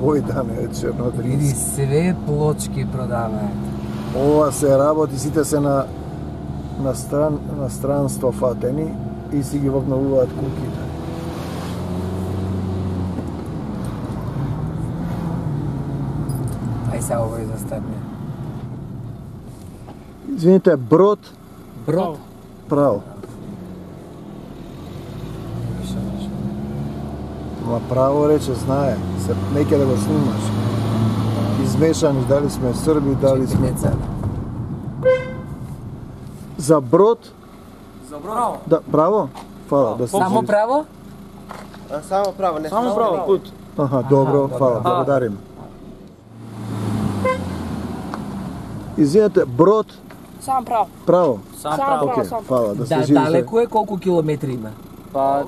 Абе, Бојдане, Види, Чернодрински. све плочки продава. Ова се работи, сите се на на стран на странство фатени и си ги вогнавуваат куките. Ај се овој застапне. Извините, брод Брод. право. Ма право рече, знае, се неќе да го снимаш. Измешани, дали сме срби, дали сме... За брод, Право. да, право? Фала, да се Само право? А, само право, не Само право, пут. Аха, добро, фала, благодарим. Извинете, брод, Сам право. право. Сам Само право. право, Океј, сам фала, да се Да, живи. далеко е колку километри има? Па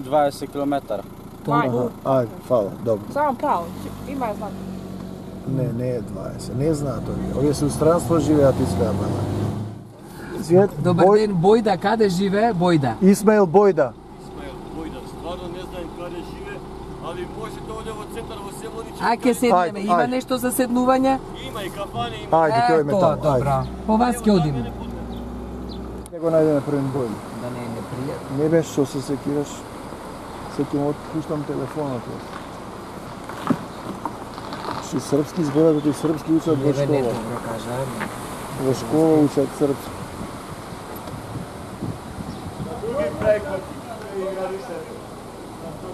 20 км. Мај, Ај, фала, добро. Сам право. Има знак. Не, не е 20, не знаат овие. Овие се у странство живеат изгледа бала. Извинете, Добар Бој- ден, Бојда, каде живее Бојда? Исмаил Бојда. Исмаил Бојда, стварно не знаем каде живе, али може да оде во центар во Селониче. А ке седнеме, Ајде, има ајде. нешто за седнување? Има и кафане, има. Ајде, ќе одиме тоа, таму. добро. Ајде. По вас ќе одиме. Ќе го најдеме првен Бојда. Да не е непријатно. Не беше што се секираш. Се ќе му отпуштам телефонот. Ши српски зборат, и српски учат во Не бе, не школа. добро кажа. Во школа учат српски.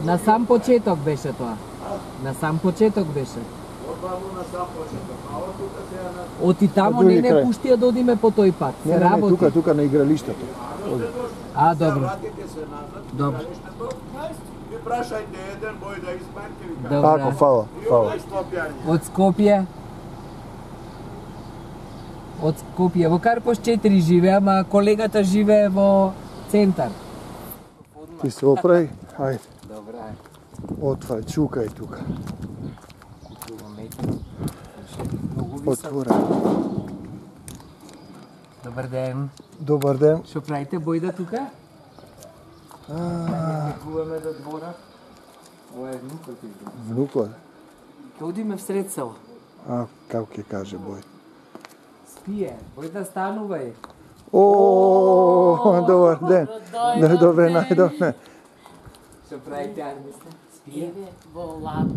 На сам почеток беше тоа. На сам почеток беше. Оти таму други не не пуштија да одиме по тој пат. Не, не, не, работи. тука, тука на игралиштето. А, добро. Добро. Прашајте еден Бојда Исмајлке ви кажа. Фала, фала. Од Скопје. Од Скопје. Во Карпош 4 живее, ама колегата живее во центар. Ти се оправи? Ајде, Добра. отвај, чукај тука. Отвора. Добар ден. Добар ден. Што правите Бојда тука? А, Куваме до двора. Ова е внукот изгледа. внукот. Ќе одиме всред село. А, како ќе каже Бој? Спие. Бојда станувај. О, добар ден. Да, добре, најдовме. Што правите армисте? Спие. Во лад,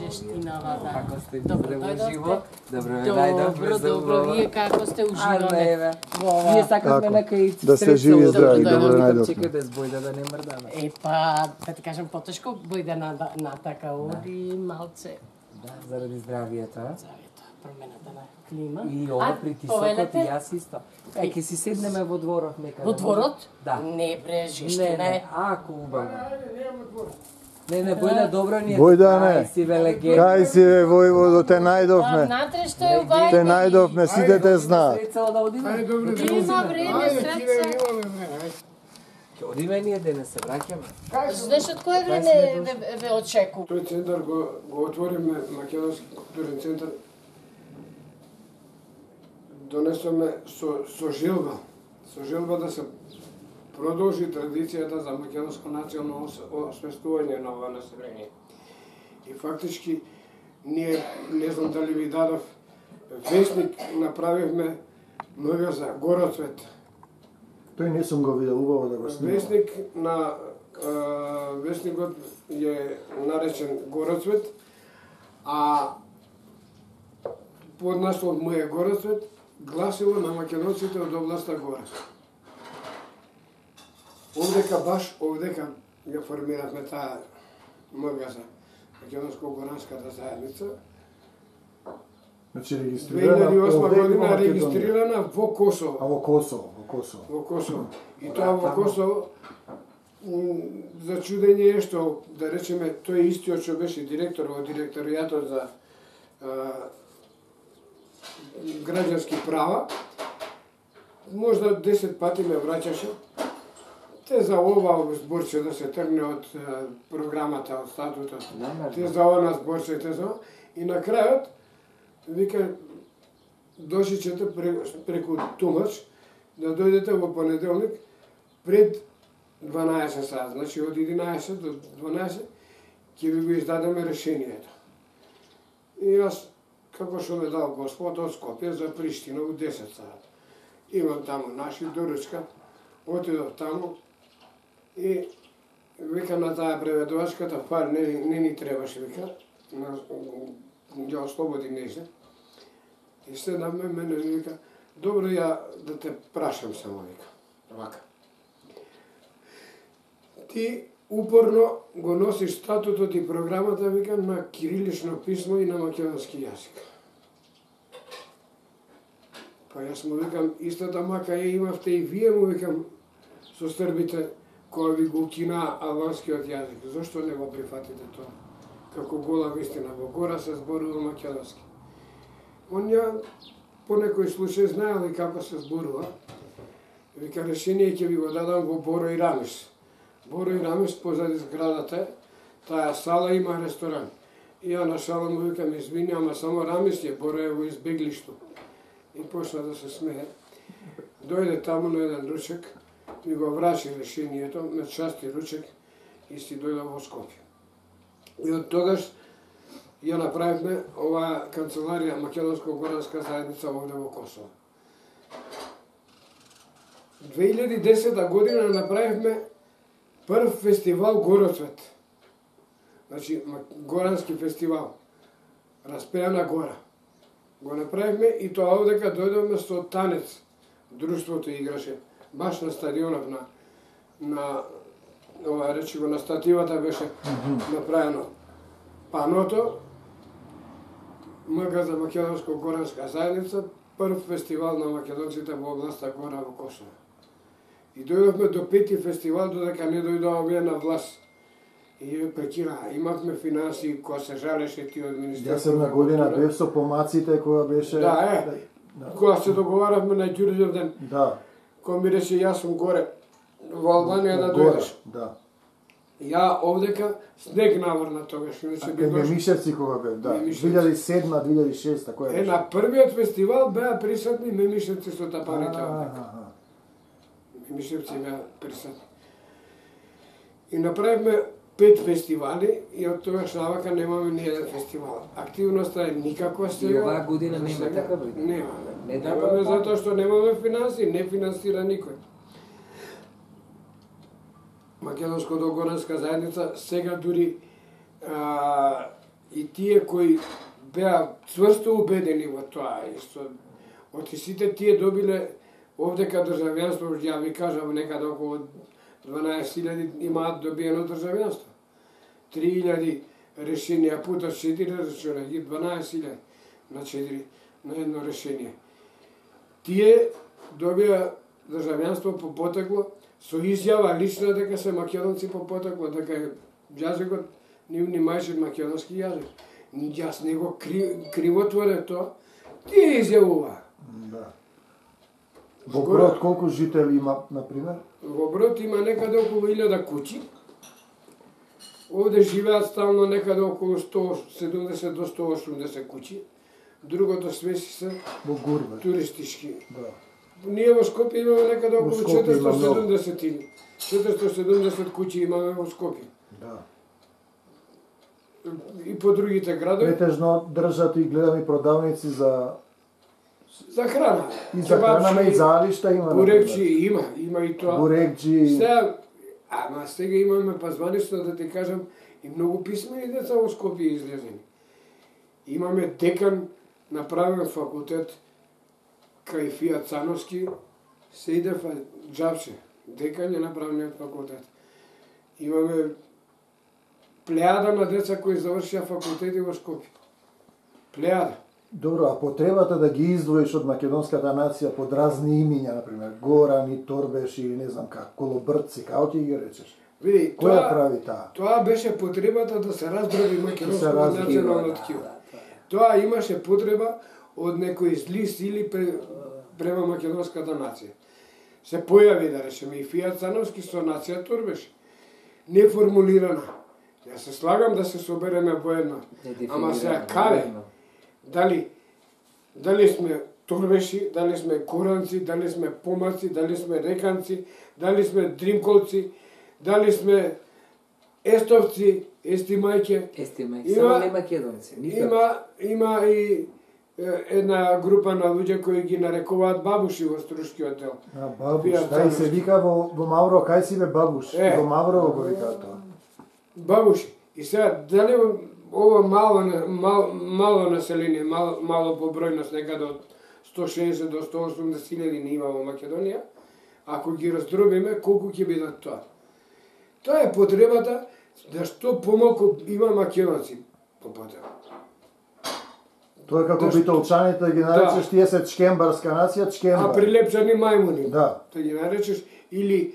жештинава, да. Како сте Добро дојдовте. живо? Добро ве најдовме Добро, добро, вие како сте уживаме еве. во ова? Ние на кај Да сте сред живи и село, здрави, да добро. Чекај без бојда да не мрдаме. Е, па, да ти кажам, потешко бојде на, на така оди малце. Да, заради здравието, а? Завето, промената на клима. И ова притисокот и јас исто. Е, ќе си седнеме во дворот некаде. Во дворот? Да. Не, бре, Не, жештина не, е. ако убаво. Не, не, Бојда, добро ни е. Бојдане, Ај, си ве легенда. Кај си бе, Војводо, те А најдовме. внатре што е Те најдовме, сите те знаат. Да одиме? Има време, срце. Ќе одиме ние денес се враќаме. Знаеш од кое време ве, ве, ве очеку? Тој центар го, го отвориме, Македонски културен центар, донесоме со, со жилба, со жилба да се продолжи традицијата за македонско национално ос- освестување на ова население. И фактички, ние, не знам дали ви дадов, вестник направивме МГ за Гороцвет. Тој не сум го видел, убаво да го снимам. Вестник на а, вестникот е наречен Гороцвет, а под наслов му е Гороцвет, гласило на македонците од областа Гора. Овдека баш, овдека ја формиравме таа МГ за Македонско-Горанската заедница. Значи регистрирана 2008 овде во година регистрирана во Косово. А во Косово, во Косово. во Косово. И тоа во Косово за чудење е што, да речеме, тој истиот што беше директор во директоријатот за а, граѓански права, можда 10 пати ме враќаше. Те за ова зборче да се тргне од програмата, од статутот. Те за она зборче, те за. И на крајот, вика, дошичете преку тумач да дојдете во понеделник пред 12 сат, значи од 11 до 12 ќе ви го издадеме решението. И јас, како што ме дал Господ од Скопје за Приштина у 10 сат. Имам таму наши доручка, отидов таму и вика на таа преведувачката, фар не, не ни требаше, вика, на, ја ослободи нешто. И седаме, мене вика, добро ја да те прашам само, вика, вака. Ти упорно го носиш статутот и програмата, вика на кирилично писмо и на македонски јазик. Па јас му викам, истата мака ја имавте и вие му викам, со србите, која ви го укина албанскиот јазик. Зошто не го прифатите тоа? Како гола вистина, во гора се зборува македонски. Он ја по некој случај знаел и како се зборува. Вика, решение ќе ви го дадам во Боро и Рамис. Боро и Рамис позади зградата, таа сала има ресторан. И ја на шала му викам, извини, ама само Рамис е, Боро е во избеглишто. И почна да се смее. Дојде таму на еден ручек, ми го врачи решението, на части ручек и си дојде во Скопје. И од тогаш ја направивме оваа канцеларија Македонско-Горанска заедница овде во Косово. 2010 година направивме прв фестивал Горосвет, Значи, Горански фестивал. Распеана гора. Го направивме и тоа овдека дојдовме со танец. Друштвото играше баш на стадионот на на ова речи го на стативата беше направено паното МГ за Македонско-Горанска заедница, прв фестивал на македонците во областа Гора во Косово. И дојдовме до пети фестивал, додека не дојдоа овие на власт. И прекина, имавме финанси која се жалеше ти од Министерството. Јас една година бев со помаците која беше... Да, е. Кога се договаравме на Ѓурѓевден, Да. Кој ми рече јас сум горе во Албанија да дојдеш. Да. Ја овдека снег наврна тогаш, иначе би Е, дошло. Мемишевци кога бев, да. Мемишевци. 2007 2006 која Е, беше? на првиот фестивал беа присутни мемишевци со тапаните овдека. а, а. Мишевци беа присутни. И направивме пет фестивали и од тогаш навака немаме ни еден фестивал. Активноста е никаква сега. И оваа година нема така, бе? Немаме. Не треба затоа што немаме финанси, не финансира никој. Македонско-догоранска заедница сега дури а, и тие кои беа цврсто убедени во тоа и што од сите тие добиле овдека државјанство, ја ви кажам некаде околу 12.000 имаат добиено државјанство. 3.000 решенија пута 4 речено ги 12.000 на 4 на едно решение. Тие добија државјанство по потекло со изјава лична дека се македонци по потекло, дека јазикот нивни мајчин македонски јазик. Ни јас не го кри, кривотворе тоа, тие изјавува. Да. Во Брод колку жители има, на пример? Во Брод има некаде околу 1000 куќи. Овде живеат стално некаде околу 170 до 180 куќи. Другото све си се Во Гурбе. туристички. Да. Ние во Скопје имаме некаде околу Скопје има многу. 470 или 470 куќи имаме во Скопје. Да. И по другите градови Претежно држат и гледам и продавници за за храна. и за храна и залишта има. Бурекчи има, има и тоа. Бурекчи. Сега, ама сега имаме пазваништо да ти кажам и многу писмени деца во Скопје излезени. Имаме декан направен факултет кај Фија Цановски, се иде фа джапче. Декан е направен факултет. Имаме плејада на деца кои завршија факултети во Скопје. Плејада. Добро, а потребата да ги издвоиш од македонската нација под разни имиња, на пример, Горани, Торбеш или не знам как, Колобрци, како ќе ги речеш? Види, Која тоа, прави таа? тоа беше потребата да се раздроби Да македонското национално да, ткиво. Тоа имаше потреба од некои зли сили пре, према македонската нација. Се појави, да речеме, и Фијат Цановски со нација Турбеш. Неформулирана. Ја се слагам да се собереме воедно. Ама сега каде? Дали, дали сме торбеши, дали сме горанци, дали сме помаци, дали сме реканци, дали сме дримколци, дали сме естовци, ести мајке. Есте ме, Има- само не македонци. Има, има и една група на луѓе кои ги нарекуваат бабуши во струшкиот дел. А, бабуш, тај се вика во, во Мавро, кај си бе бабуш? Е. Во Мавро го вика тоа. Бабуши. И сега, дали ова мало, на- мал, мало население, мал, мало по бројност, некаде од 160 до 180 хиляди не има во Македонија, ако ги раздробиме, колку ќе бидат тоа? Тоа е потребата да што помалку има македонци по потреба. Тоа е како Да, битолчаните ги наречеш тие се чкембарска нација, А чкембар. прилепчани мајмуни. Да. Тоа ги наречеш или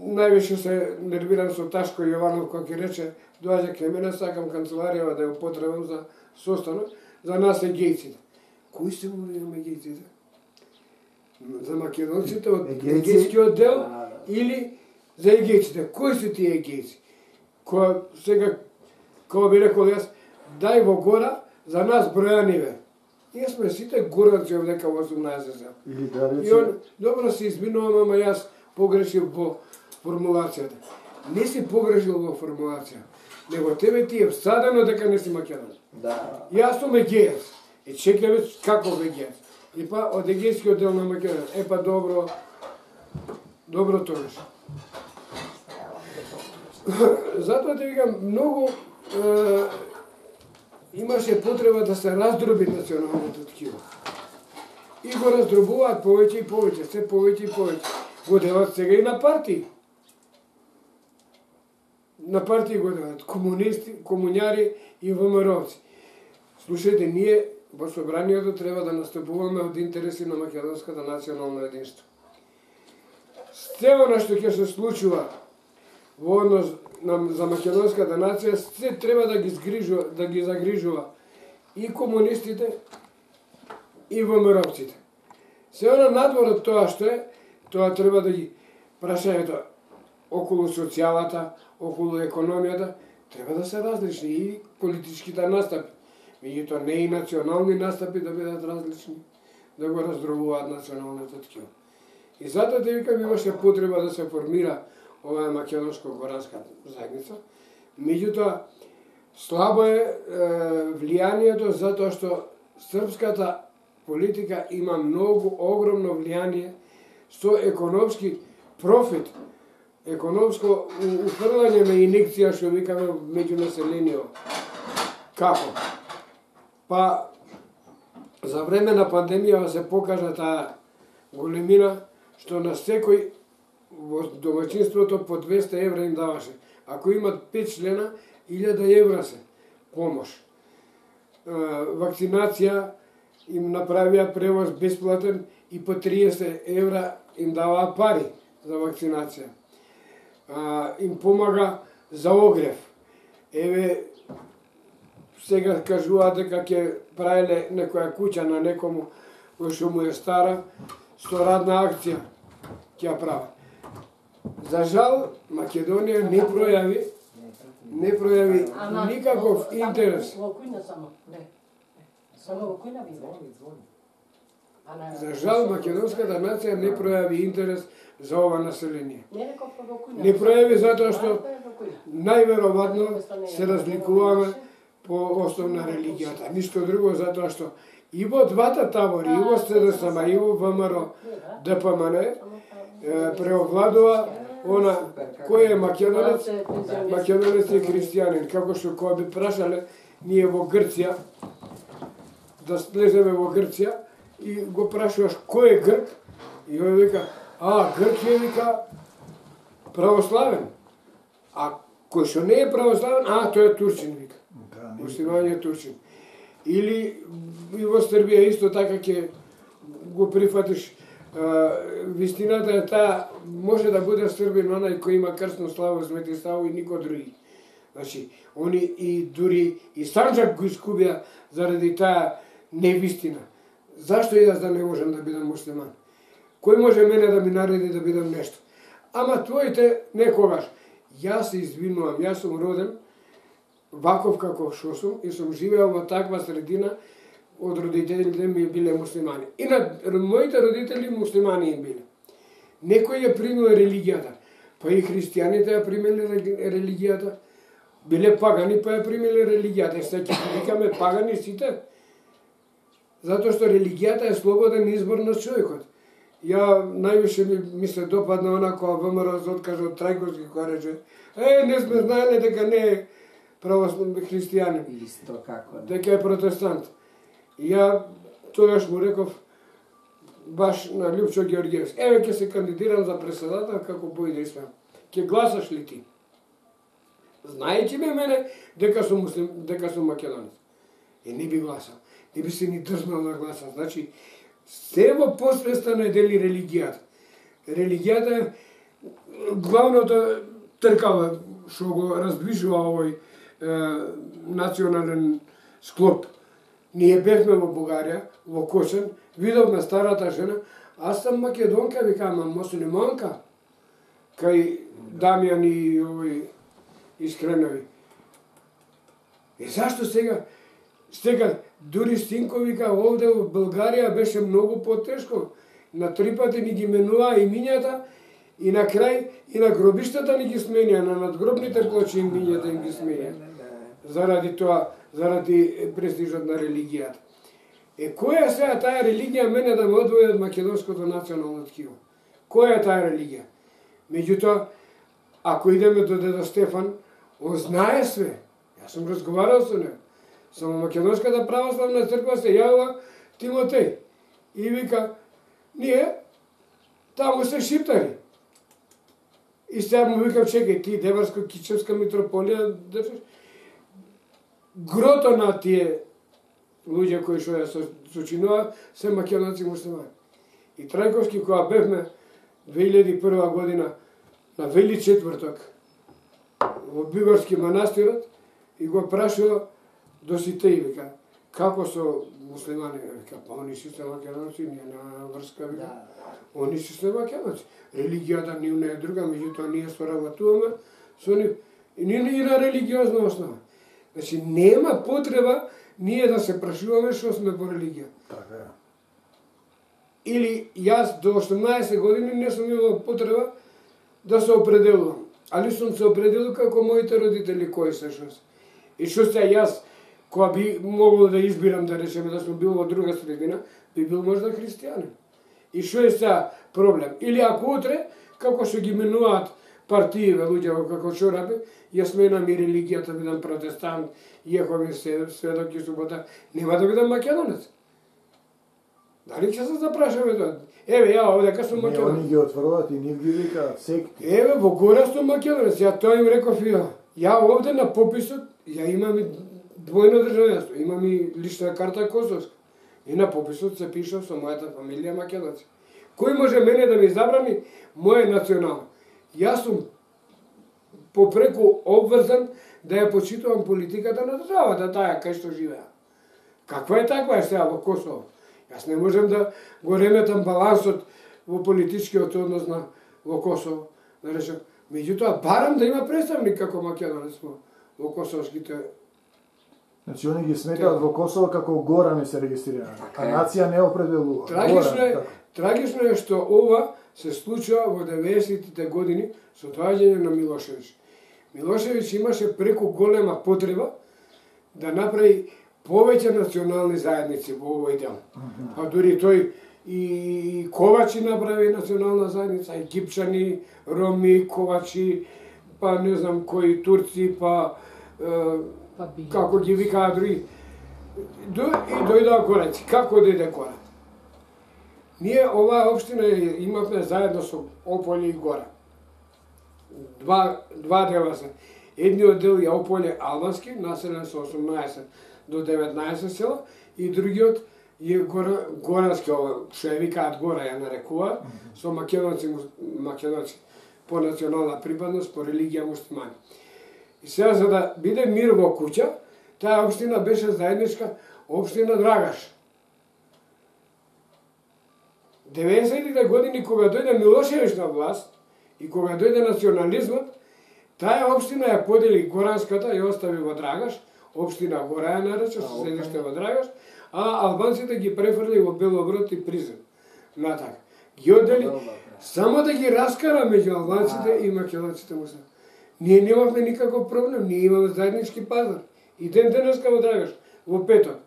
највише се нервирам со Ташко Јованов кој ќе рече доаѓа кај мене сакам канцеларијава да ја употребам за состанок за нас егејците. Кои се му егејците? За македонците од егејскиот дел или за егејците? Кои се тие егејци? Која сега како би рекол јас, дај во гора за нас бројаниве. Ние сме сите горанци овдека во 18 сел. Или да И он, добро се извинувам, ама јас погрешив во формулацијата. Не си погрешил во формулација, него тебе ти е всадено дека не си македонец. Да. Јас сум егејец. И чекавец каков егејец. И па од егејскиот дел на Македонија. Е па добро, добро тогаш. Затоа ти викам, многу е, имаше потреба да се раздроби националното ткиво. И го раздробуваат повеќе и повеќе, се повеќе и повеќе. Го делат сега и на партии. На партии го делат комунисти, комуњари и ВМРО-ци. Слушајте, ние во собранието треба да настапуваме од интереси на македонската национално единство. Се она што ќе се случува во однос на, за македонската нација, се треба да ги згрижува, да ги загрижува и комунистите, и ВМРО-ците. Се она надвор од тоа што е, тоа треба да ги прашањето околу социјалата, околу економијата, треба да се различни и политичките настапи. Меѓутоа не и национални настапи да бидат различни, да го раздробуваат националната ткива. И затоа те викам имаше потреба да се формира оваа македонско-горанска заедница. Меѓутоа, слабо е, е влијанието затоа што српската политика има многу огромно влијание со економски профит, економско у- уфрлање на инекција што викаме меѓу населението. Како? Па за време на пандемија се покажа таа големина што на секој во домаќинството по 200 евра им даваше. Ако имат 5 члена, 1000 евра се помош. Вакцинација им направија превоз бесплатен и по 30 евра им даваа пари за вакцинација. А, им помага за огрев. Еве, сега кажуваат дека ќе правеле некоја куќа на некому кој што му е стара, со радна акција ќе ја прават. За жал, Македонија не пројави не пројави никаков интерес. Во кујна само, не. Само во кујна ви Ана, За жал, македонската нација не пројави интерес за ова население. Не. Не пројави затоа што кујна. најверојатно се разликуваме по основна религијата. Ништо друго затоа што и во двата табори, и во СДСМ, и во ВМРО, ДПМН, е, преовладува она кој е македонец, македонец и христијанин. Како што кога би прашале ние во Грција, да слеземе во Грција и го прашуваш кој е грк и ој вика, а грк е вика православен. А кој што не е православен, а тој е турчин вика. Да, не- Муслимање турчин. Или и во Србија исто така ќе го прифатиш а, вистината е таа може да биде србин онај кој има крсно славо Свети Саво и никој други. Значи, они и дури и Санджак го искубија заради таа невистина. Зашто јас да не можам да бидам муслиман? Кој може мене да ми нареди да бидам нешто? Ама твоите некогаш. Јас се извинувам, јас сум роден ваков како што сум и сум живеал во таква средина од родителите ми биле муслимани. И на моите родители муслимани им биле. Некој ја примил религијата, па и христијаните ја примиле религијата, биле пагани, па ја примиле религијата. И сега ќе викаме пагани сите, затоа што религијата е слободен избор на човекот. Ја највише ми, ми се допадна она која ВМРО се откажа од Трајковски која рече е, не сме знаеле дека не е православен христијанин, Исто како не. дека е протестант. И ја тогаш му реков баш на Лјупчо Георгиевски, еве ќе се кандидирам за председател како Бојде Исман. Ќе гласаш ли ти? Знаејќи ме мене дека сум муслим, дека сум македонец. И не би гласал. Не би се ни дрзнал да гласам. Значи, се во посвеста не дели религијата. Религијата е главното тркава што го раздвижува овој национален склоп. Ние бевме во Бугарија, во Кошен, видовме старата жена, аз сам македонка, викам, а муслиманка, кај Дамјан и овој Искренови. И зашто сега, сега, дури Стинко вика, овде во Българија беше многу потешко. На три пати ни ги менуваа имињата и на крај и на гробиштата ни ги сменија, на надгробните плочи имињата им ги сменија. Заради тоа, заради престижот на религијата. Е, која е сега таа религија мене да ме одвои од македонското национално ткиво? Која е таа религија? Меѓутоа, ако идеме до Дедо Стефан, он знае све. Јас сум разговарал со него. Само Македонската православна црква се јавува Тимотеј. И вика, ние таму се шиптари. И сега му викам, чекај, ти Деварско-Кичевска митрополија држиш? Грото на тие луѓе кои што ја со- сочинува се македонци муслимани. И Трајковски кога бевме 2001 година на Вели четврток во Бигорски манастирот и го прашува до сите и вика како со муслимани вика па они си се македонци ние на врска вика они си се македонци. Религијата нивна е друга меѓутоа ние соработуваме со нив и ние и на религиозна основа значи нема потреба ние да се прашуваме што сме по религија Така е. или јас до 18 години не сум имал потреба да се определувам. Али сум се определил како моите родители кои се што се. И што се јас, кога би могол да избирам да речеме да сум бил во друга средина, би бил можда христијанин. И што е сега проблем? Или ако утре, како што ги менуваат партииве луѓе во како чорапи, јас менам и религијата, бидам протестант, Јеховин сведок и субота, нема да бидам македонец. Дали ќе се запрашаме тоа? Еве, ја овде ка сум Не, они македонец. ги отворуваат и нив ги викаат секти. Еве, во гора сум македонец. Ја тоа им реков ја. Ја овде на пописот, ја имам и двојно државјанство, имам и лична карта Косовска. И на пописот се пише со мојата фамилија македонци. Кој може мене да ми забрани моје национално? Јас сум попреку обврзан да ја почитувам политиката на државата, таа кај што живеа. Каква е таква е сега во Косово? Јас не можем да го реметам балансот во политичкиот однос на во Косово, да речем. Меѓутоа, барам да има представник како македонец во, во косовските Значи, они ги сметаат во Косово како гора не се регистрирани. А нација не определува. Трагично е, така. трагично е што ова се случува во 90-тите години со доаѓање на Милошевиќ. Милошевиќ имаше преку голема потреба да направи повеќе национални заедници во овој дел. А дури тој и Ковачи направи национална заедница, египчани, роми, ковачи, па не знам кои турци, па е, Па како ги викаат други. До, и дојдоа кораци. Како дојде корак? Ние оваа општина имавме заедно со Ополе и Гора. Два, два дела се. Едниот дел е Ополе албански, населен со 18 до 19 села, и другиот е гора, горански, ова, што ја викаат гора, ја нарекуваат, со македонци, македонци по национална припадност, по религија муслимани. И сега за да биде мир во куќа, таа општина беше заедничка општина Драгаш. 90-тите години кога дојде Милошевиќ на власт и кога дојде национализмот, таа општина ја подели Горанската и остави во Драгаш, општина Гора ја нарече, со седиште во Драгаш, а албанците ги префрли во Белоград и Призрен. Натака. Ги одели само да ги раскара меѓу албанците и македонците му се. Ние немавме никаков проблем, ние имаме заеднички пазар. И ден денеска во Драгаш, во петок.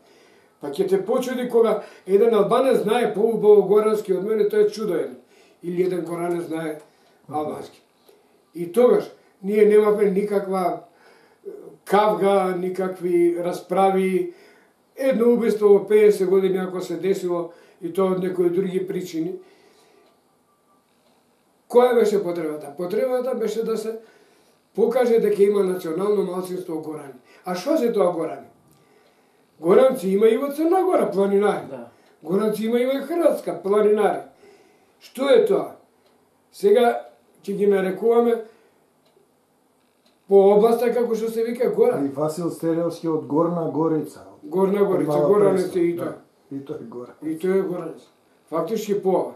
Па ќе те почуди кога еден албанец знае поубаво горански од мене, тоа е чудо. Или еден горанец знае албански. И тогаш ние немавме никаква кавга, никакви расправи. Едно убиство во 50 години ако се десило и тоа од некои други причини. Која беше потребата? Потребата беше да се покаже дека има национално малцинство Горани. А што се тоа Горани? Горанци има и во Црна Гора, планинари. Да. Горанци има и во Хрватска, планинари. Што е тоа? Сега ќе ги нарекуваме по областа како што се вика гора. И Васил Стереовски од Горна Горица. Горна Горица, Горанец и да. тоа. И тој е гора. И тој е Горанец. Фактички по ова.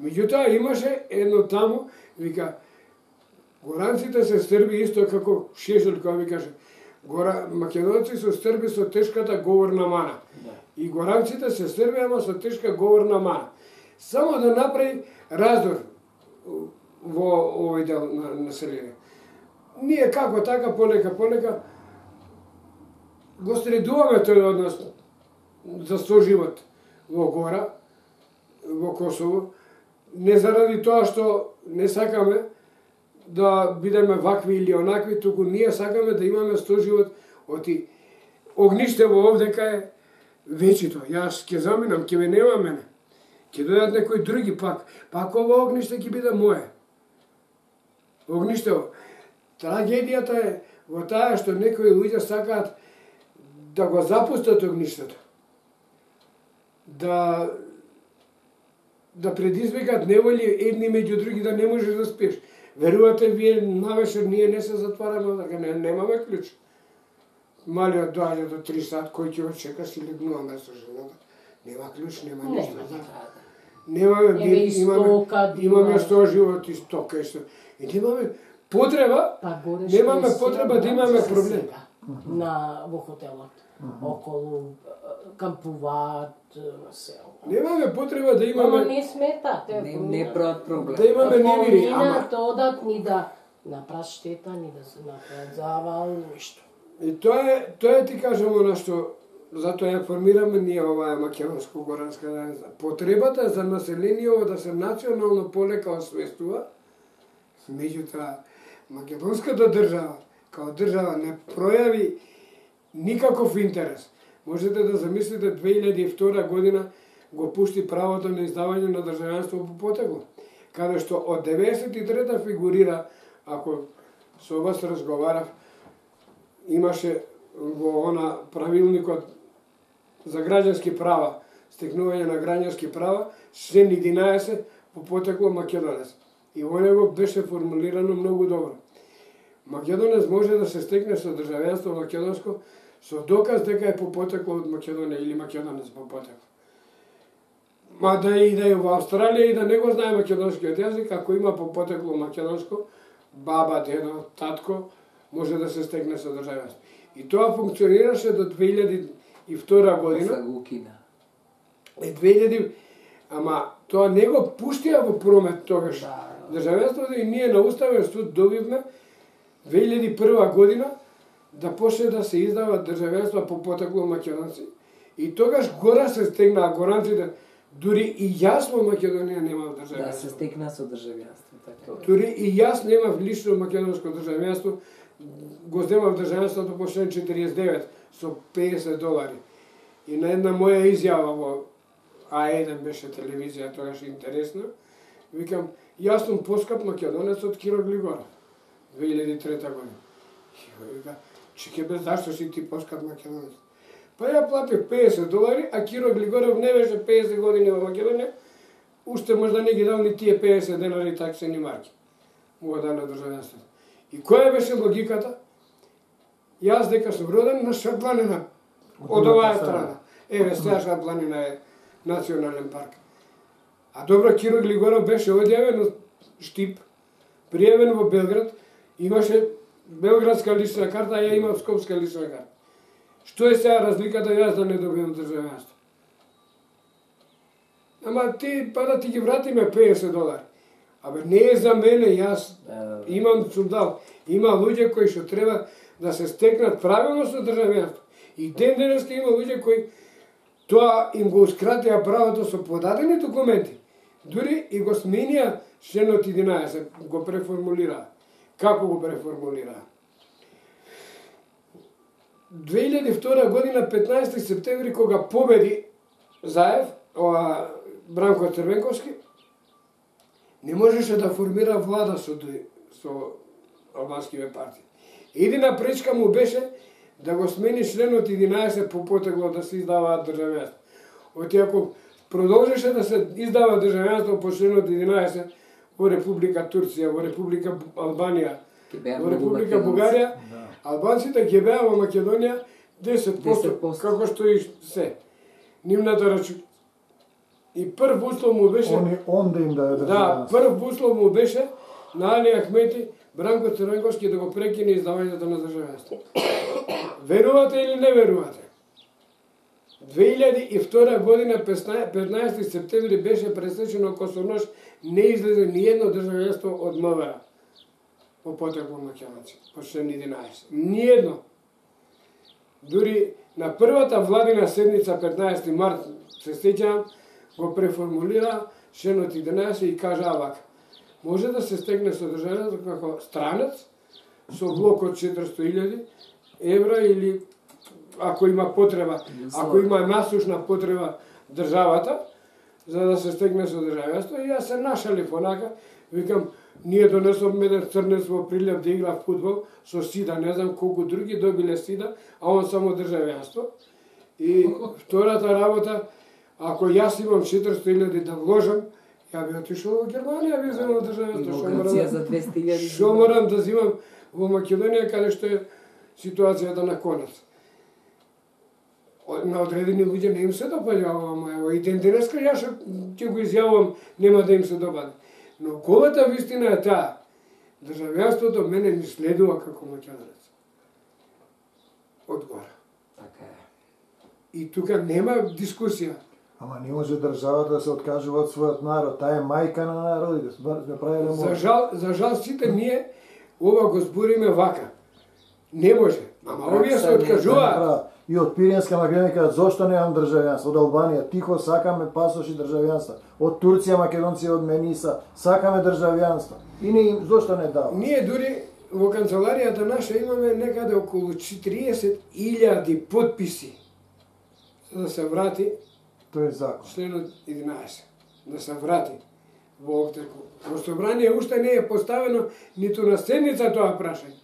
Меѓутоа имаше едно таму, вика, Горанците се срби исто како Шешел, кога ви каже, Гора, македонци се срби со тешката говорна мана. И горанците се срби, ама со тешка говорна мана. Само да направи раздор во овој дел на население. Ние како така, полека, полека, го средуваме тој однос за соживот во гора, во Косово, не заради тоа што не сакаме да бидеме вакви или онакви, туку ние сакаме да имаме соживот оти огништево овдека е вечито. Јас ќе заминам, ќе ме нема мене. Ќе дојдат некои други пак. Пак ова огниште ќе биде мое. Огниште Трагедијата е во таа што некои луѓе сакаат да го запустат огништето. Да да предизвикат неволи едни меѓу други да не можеш да спиш. Верувате вие навечер ние не се затвараме, така не, немаме клjuč. Малиот доаѓа до 3 сат, кој ќе го чека си легнуваме со жената. Нема клjuč, нема Нема ништо. да. Немаме бир, имаме, имаме има. што живот и стока и што. И немаме потреба, Па немаме потреба да имаме проблем. На во хотелот. Околу кампуваат на село. Немаме потреба да Ама имаме не смета, те Не, не прават проблем. да имаме немири, ама да одат ни да направат штета, ни да се направат завал, ништо. И тоа е, тоа е ти кажам она што затоа ја формираме ние оваа македонско-горанска заедница. Потребата за населението да се национално полека освестува, меѓутоа македонската држава као држава не пројави никаков интерес. Можете да замислите 2002 година го пушти правото на издавање на државјанство по потекло, каде што од 93-та фигурира, ако со вас разговарав, имаше во она правилникот за граѓански права, стекнување на граѓански права, член 11 по потекло македонец. И во него беше формулирано многу добро. Македонец може да се стекне со државјанство македонско со доказ дека е по потекло од Македонија или македонец по потекло. Ма да и да е во Австралија и да не го знае македонскиот јазик, ако има по потекло македонско, баба, дедо, татко, може да се стекне со државјанство. И тоа функционираше до 2002 година. Се го укина. Е 2000, ама тоа не го пуштија во промет тогаш. Да. Државенството и ние на Уставен суд добивме 2001 година да почне да се издава државенство по потекло македонци. И тогаш гора се стегнаа горанците, дури и јас во Македонија немав Да, државенство. се стекна со државјанство, така. Дури и јас немав лично македонско државенство, го земав државенството по член 49 со 50 долари. И на една моја изјава во А1 беше телевизија тогаш интересна, викам, јас сум поскап македонец од Киро Глигоров, 2003 година. Вика, чеке бе, зашто си ти поскап македонец? Па ја платив 50 долари, а Киро Глигоров не беше 50 години во Македонија, уште можда не ги дал ни тие 50 денари таксени марки. Му го дали државенството. И која беше логиката? Јас дека сум роден на Шапланина, од оваа страна. Еве, сега Шапланина е национален парк. А добро, Киро Глигоров беше одјавен од Штип, пријавен во Белград, имаше белградска лична карта, ја имав скопска лична карта. Што е сега разликата јас да не добивам државенство? Ама ти, па да ти ги вратиме 50 долари. Абе, не е за мене, јас имам сум дал. Има луѓе кои што треба да се стекнат правилно со државјанство. И ден денеска има луѓе кои тоа им го ускратија правото со подадени документи. Дури и го сменија членот 11, го преформулира. Како го преформулира? 2002 година, 15 септември, кога победи Заев, ова Бранко Црвенковски, не можеше да формира влада со, со албанскиве партии. Едина пречка му беше да го смени членот 11 по потегло да се издаваат државјанство. Оти ако продолжеше да се издава државјанство по членот 11 во Република Турција, во Република Албанија, во Република. Бугарија, албанците ќе беа во Македонија 10%, 10%. како што и се. Нивната рачу... И прв услов му беше... Они он да им Да, државјанство. прв услов му беше на Али Ахмети Бранко Црвенковски да го прекине издавањето на државјанство. Верувате или не верувате? 2002 година 15 15 септември беше пресечено Косонош, не излезе ни едно државјанство од МВР по потекло Македонци, по член 11. Ни едно. Дури на првата владина седница 15 март, се сеќавам, го преформулира членот 11 и кажа вака. Може да се стегне со државјанство како странец со влог од 400.000 евра или ако има потреба, ако има насушна потреба државата за да се стегне со државјанство и јас се нашалив онака, викам ние донесовме еден црнец во Прилеп да игра фудбал со сида, не знам колку други добиле сида, а он само државјанство. И втората работа, ако јас имам 400.000 да вложам, ја би отишол во Германија, би земал државјанство, што морам, Демокрација да- за 200.000. што морам да земам во Македонија, каде што е ситуацијата на конец. На одредени луѓе не им се допаѓа ова, ама ево и ден денеска јас ќе го изјавувам, нема да им се допаде. Но голата вистина е таа, државјанството мене ми следува како македонец. Одгора. Така е. И тука нема дискусија. Ама не може државата да се откажува од својот народ. Таа е мајка на народите. Сме правиле За жал, за жал сите ние ова го збориме вака. Не може. Ама овие се не откажуваат. И од Пиринска Македонија кажат зошто немам државјанство? Од Албанија тихо сакаме пасош и државјанство. Од Турција македонци од Мениса сакаме државјанство. И не им зошто не дава? Ние дури во канцеларијата наша имаме некаде околу 40.000 подписи за да се врати Тој е закон. членот 11. Да се врати во Октеку. Во собрание уште не е поставено ниту на седница тоа прашање.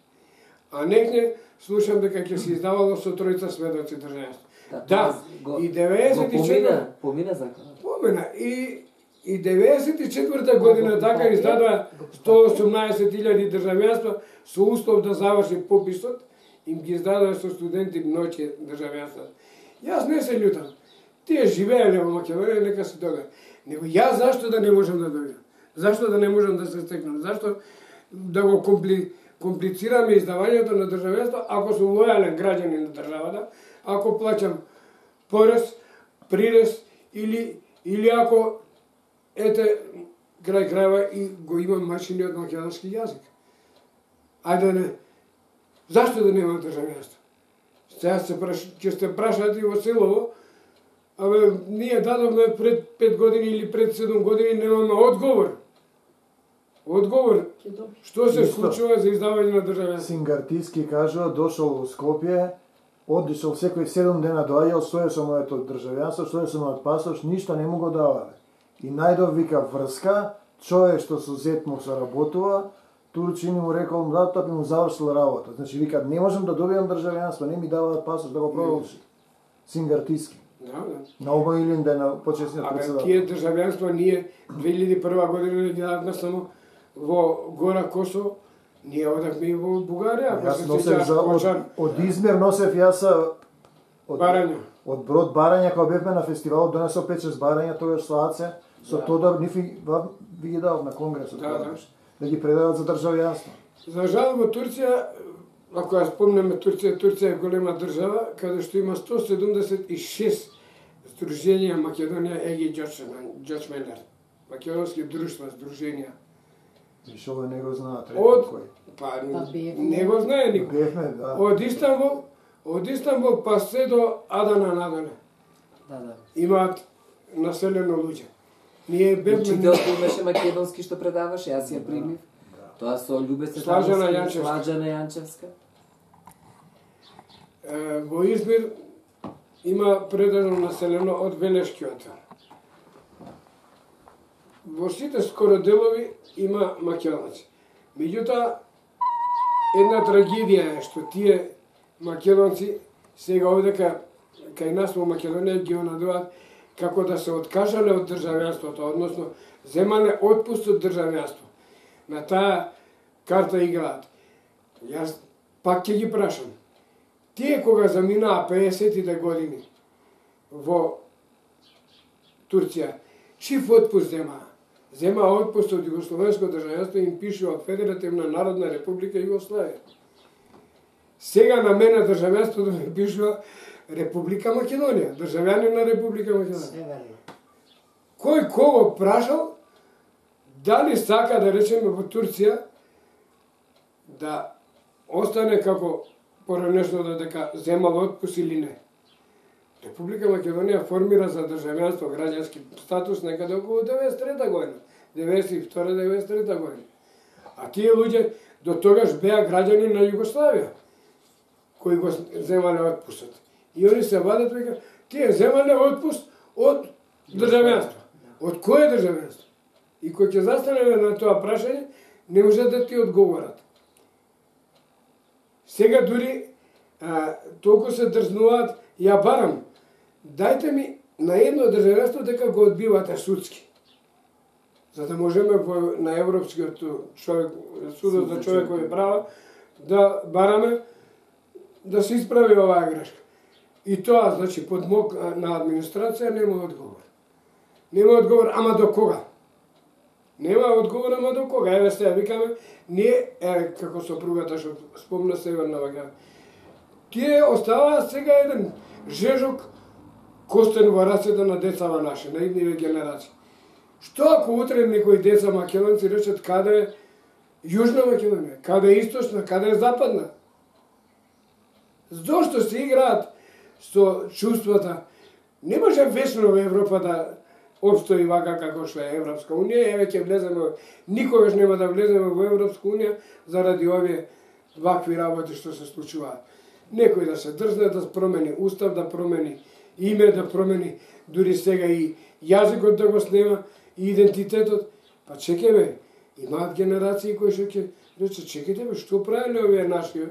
А некне слушам дека ќе се издавало со тројца сведоци државјанство. Да, го- и го 94 помина, помина законот. Помена. И, и 94 година така издадоа 118.000 државјанства со услов да заврши пописот, им ги издадоа со студенти ноќе државјанства. Јас не се љутам. Тие живееле во Македонија, нека се тога. Него јас зашто да не можам да дојдам? Зашто да не можам да се стекнам? Зашто да го компли, комплицираме издавањето на државјанство ако сум лојален граѓанин на државата, ако плаќам порез, прирез или или ако ете крај крајва и го имам машиниот македонски јазик. Ајде не. Зашто да нема државјанство? Сега се праш, ќе се прашат во селово, абе ние дадовме пред 5 години или пред 7 години немаме одговор. Одговор што се Исто. случува за издавање на државјанство. Сингартиски кажува, дошол во Скопје, одишол секој 7 дена доаѓал, стоја со моето државјанство, стоја со мојот пасош, ништо не му го давале. И најдов вика врска, човек што со зет му соработува, Турчин му рекол, да, тоа би му завршил работа. Значи, вика, не можам да добијам државјанство, не ми даваат пасош да го продолжи. Сингартиски. Да, да. На оба Илинда на почесниот Абе, председател. тие државјанства ние 2001 година не дадовме само во Гора Косово, ние одавме и во Бугарија, Јас се носев за, од, од Измир носев јас од, Барања. од Брод Барања кога бевме на фестивалот донесов 5-6 барања тогаш со Аце, со Тодор ниф ви ги давав на конгресот. Да, да. да ги предадат за државјанство. За жал во Турција, ако ја спомнеме Турција, Турција е голема држава, каде што има 176 Сдружение Македонија Еги Джочменер. Македонски друштва, сдруженија. Што го не го знаат, Од- кој. Па, Па не го знае никој. Бевме, да. Од Истанбул, од Истанбул па се до Адана надоле. Да, да. Имаат населено луѓе. Ние бевме Учителка имаше македонски што предаваше, јас ја примив. Тоа со Љубе Слажана Светановски, Јанчевска. Слажана Јанчевска. Е, во Измир има предано населено од Велешкиот. Во сите скоро делови има македонци. Меѓутоа, една трагедија е што тие македонци сега овдека кај нас во Македонија ги онадуваат како да се откажале од државјанството, односно земале отпуст од државјанство. На таа карта играат. Јас пак ќе ги прашам. Тие кога заминаа 50-тите години во Турција, чив отпуст земаа? Зема отпуст од Југословенско државјанство им пише од Федеративна Народна Република Југославија. Сега на мене државјанството ми пишува Република Македонија, државјанин на Република Македонија. Кој кого прашал дали сака да речеме во Турција да остане како поранешно да дека земал отпус или не. Република Македонија формира за државјанство граѓански статус некаде околу 93 година, 92-93 година. А тие луѓе до тогаш беа граѓани на Југославија кои го земале отпустот. И они се вадат века, тие земале отпуст од државјанство. Од кое државјанство? И кој ќе застанеме на тоа прашање, не може да ти одговорат. Сега дури а, толку се дрзнуваат, ја барам, дајте ми на едно државјанство дека го одбивате судски. За да можеме во, на Европскиот човек, судот за човекови права да бараме да се исправи оваа грешка. И тоа, значи, под мок на администрација нема одговор. Нема одговор, ама до кога? Нема одговор, ама до кога? Еве сте, викаме, ние, е, како сопругата што спомна Северна Македонија, тие оставаат сега еден жежок костен во рацете на децава наши, на идниве генерации. Што ако утре некои деца македонци речат каде е Јужна Македонија, каде е Источна, каде е Западна? Зошто се играат со чувствата? Не може вечно во Европа да обстои вака како што е Европска Унија, еве ќе влеземе, никогаш нема да влеземе во Европска Унија заради овие вакви работи што се случуваат. Некој да се дрзне да промени устав, да промени име, да промени дури сега и јазикот да го снема и идентитетот. Па чекај бе, имаат генерации кои што ќе рече чекајте бе, што правиле овие наши?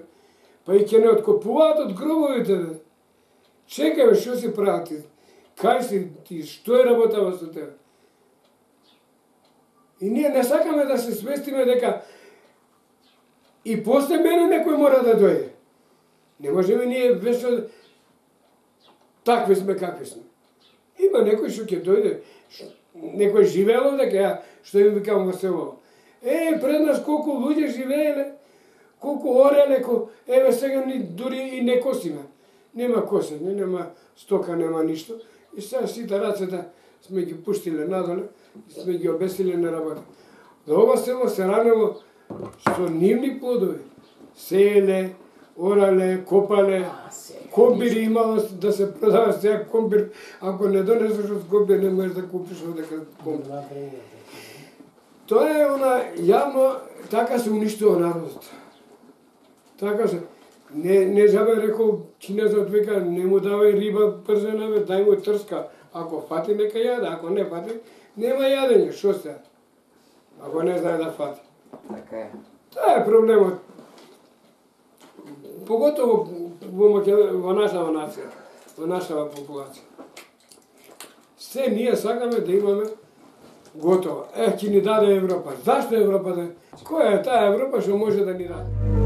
Па и ќе не откопуваат од гробовите бе. Чекај бе, што си прават ти? Кај си ти, што е работава со тебе? И ние не сакаме да се свестиме дека и после мене некој мора да дојде. Не можеме ние вечно такви сме какви сме. Има некој што ќе дојде, некој живеело дека ја, што им викам во село. Е, пред нас колку луѓе живееле, колку ореле, колку еве сега ни дури и не косиме. Нема косење, нема стока, нема ништо. И сега сите рацете сме ги пуштиле надоле, сме ги обесиле на работа. За ова село се ранело со нивни плодови. селе орале, копале, комбири имало да се продава сега комбир. Ако не донесеш од комбир, не можеш да купиш одека комбир. Брега. Тоа е она јавно така се уништува народот. Така се не не забе рекол кинезот века не му давај риба прзена бе, дај му трска. Ако фати нека јаде, ако не фати нема јадење, што се? Ако не знае да фати. Така е. Тоа е проблемот. Поготово во Македонија, во нашава нација, во нашава популација. Се ние сакаме да имаме готово. Е, ќе ни даде Европа. Зашто Европа да? Која е таа Европа што може да ни даде?